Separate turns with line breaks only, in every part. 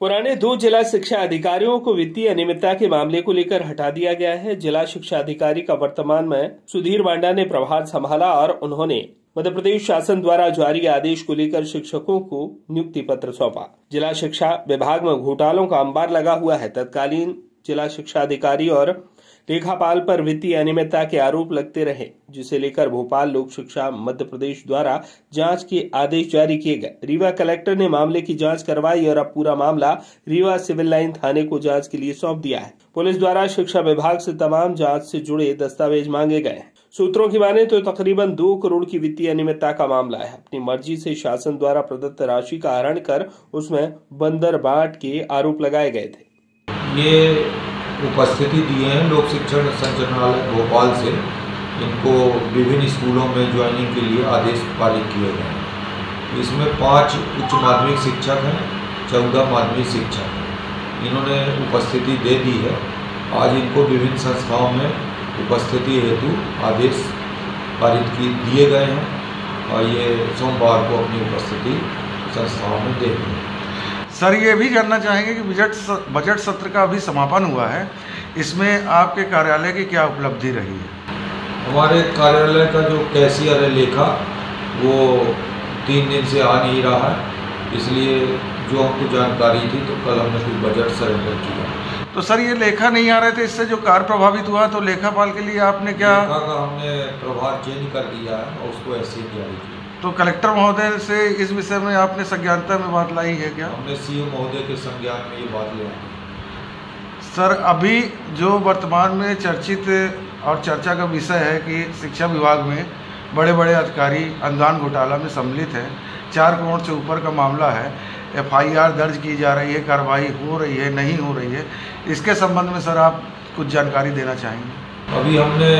पुराने दो जिला शिक्षा अधिकारियों को वित्तीय अनियमितता के मामले को लेकर हटा दिया गया है। जिला शिक्षा अधिकारी का वर्तमान में सुधीर बांडा ने प्रभार संभाला और उन्होंने मध्य प्रदेश शासन द्वारा जारी आदेश को लेकर शिक्षकों को नियुक्ति पत्र सौंपा। जिला शिक्षा विभाग में घोटालों का अंबार लगा हुआ है। तत्कालीन जिला शिक्षा अधिकारी और लेखापाल पर वित्तीय अनियमितता के आरोप लगते रहे, जिसे लेकर भोपाल लोक शिक्षा मध्य प्रदेश द्वारा जाँच के आदेश जारी किए गए। रीवा कलेक्टर ने मामले की जाँच करवाई और अब पूरा मामला रीवा सिविल लाइन थाने को जाँच के लिए सौंप दिया है। पुलिस द्वारा शिक्षा विभाग से तमाम जाँच से जुड़े दस्तावेज़ मांगे गए सूत्रों की माने तो तकरीबन दो करोड़ की वित्तीय अनियमितता का मामला है। अपनी मर्ज़ी से शासन द्वारा प्रदत्त राशि का हरण कर उसमें बंदर बाट के आरोप लगाए गए थे।
ये उपस्थिति दिए हैं लोक शिक्षण संचालनालय भोपाल से। इनको विभिन्न स्कूलों में ज्वाइनिंग के लिए आदेश पारित किए गए हैं। इसमें पाँच उच्च माध्यमिक शिक्षक हैं, चौदह माध्यमिक शिक्षक हैं। इन्होंने उपस्थिति दे दी है। आज इनको विभिन्न संस्थाओं में उपस्थिति हेतु आदेश पारित की, दिए गए हैं और ये सोमवार को अपनी उपस्थिति संस्थाओं में देंगे
सर ये भी जानना चाहेंगे कि बजट बजट सत्र का अभी समापन हुआ है। इसमें आपके कार्यालय की क्या उपलब्धि रही है?
हमारे कार्यालय का जो कैशियर है लेखा वो तीन दिन से आ नहीं रहा है। इसलिए जो हमको जानकारी थी तो कल हमने कुछ बजट सरेंडर किया।
तो सर ये लेखा नहीं आ रहे थे इससे जो कार्य प्रभावित हुआ तो लेखापाल के लिए आपने क्या
लेखा का हमने प्रभार चेंज कर दिया है और उसको ऐसे जारी किया।
तो कलेक्टर महोदय से इस विषय में आपने संज्ञानता में बात लाई है क्या?
हमने सीओ महोदय के संज्ञान में ये बात लाई।
सर अभी जो वर्तमान में चर्चित और चर्चा का विषय है कि शिक्षा विभाग में बड़े बड़े अधिकारी अनुदान घोटाला में सम्मिलित हैं चार करोड़ से ऊपर का मामला है एफआईआर दर्ज की जा रही है कार्रवाई हो रही है नहीं हो रही है इसके संबंध में सर आप कुछ जानकारी देना चाहेंगे?
अभी हमने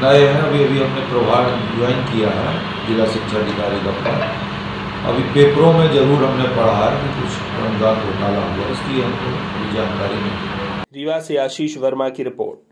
नए हैं अभी अभी हमने प्रभार ज्वाइन किया है, जिला शिक्षा अधिकारी दफ्तर अभी पेपरों में ज़रूर हमने पढ़ा है कि कुछ अनुदान घोटाला हुआ, इसकी हमको जानकारी नहीं।
रीवा से आशीष वर्मा की रिपोर्ट।